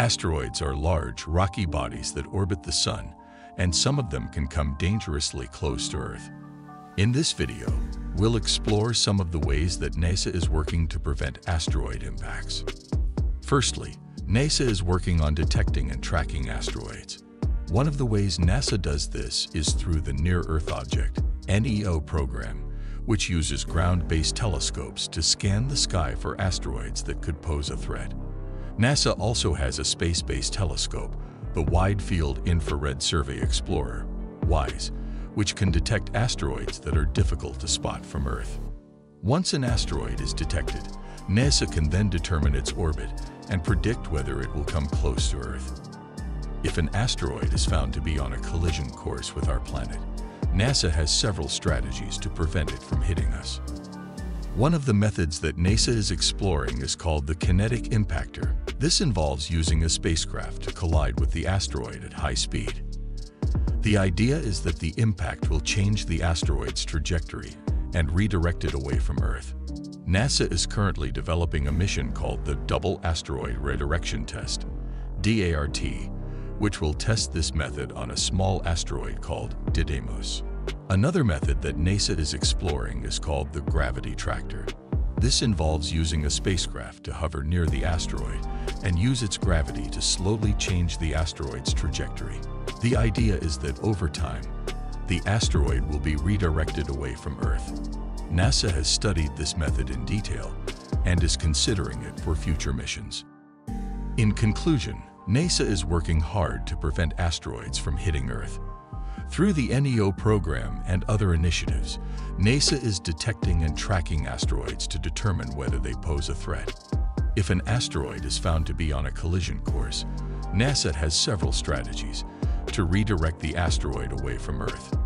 Asteroids are large, rocky bodies that orbit the Sun, and some of them can come dangerously close to Earth. In this video, we'll explore some of the ways that NASA is working to prevent asteroid impacts. Firstly, NASA is working on detecting and tracking asteroids. One of the ways NASA does this is through the Near Earth Object, NEO program, which uses ground-based telescopes to scan the sky for asteroids that could pose a threat. NASA also has a space-based telescope, the Wide Field Infrared Survey Explorer, WISE, which can detect asteroids that are difficult to spot from Earth. Once an asteroid is detected, NASA can then determine its orbit and predict whether it will come close to Earth. If an asteroid is found to be on a collision course with our planet, NASA has several strategies to prevent it from hitting us. One of the methods that NASA is exploring is called the kinetic impactor. This involves using a spacecraft to collide with the asteroid at high speed. The idea is that the impact will change the asteroid's trajectory and redirect it away from Earth. NASA is currently developing a mission called the Double Asteroid Redirection Test, DART, which will test this method on a small asteroid called Didymos. Another method that NASA is exploring is called the gravity tractor. This involves using a spacecraft to hover near the asteroid and use its gravity to slowly change the asteroid's trajectory. The idea is that over time, the asteroid will be redirected away from Earth. NASA has studied this method in detail and is considering it for future missions. In conclusion, NASA is working hard to prevent asteroids from hitting Earth. Through the NEO program and other initiatives, NASA is detecting and tracking asteroids to determine whether they pose a threat. If an asteroid is found to be on a collision course, NASA has several strategies to redirect the asteroid away from Earth.